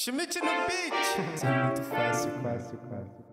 Schmidt no beat! Isso é muito fácil, fácil, fácil.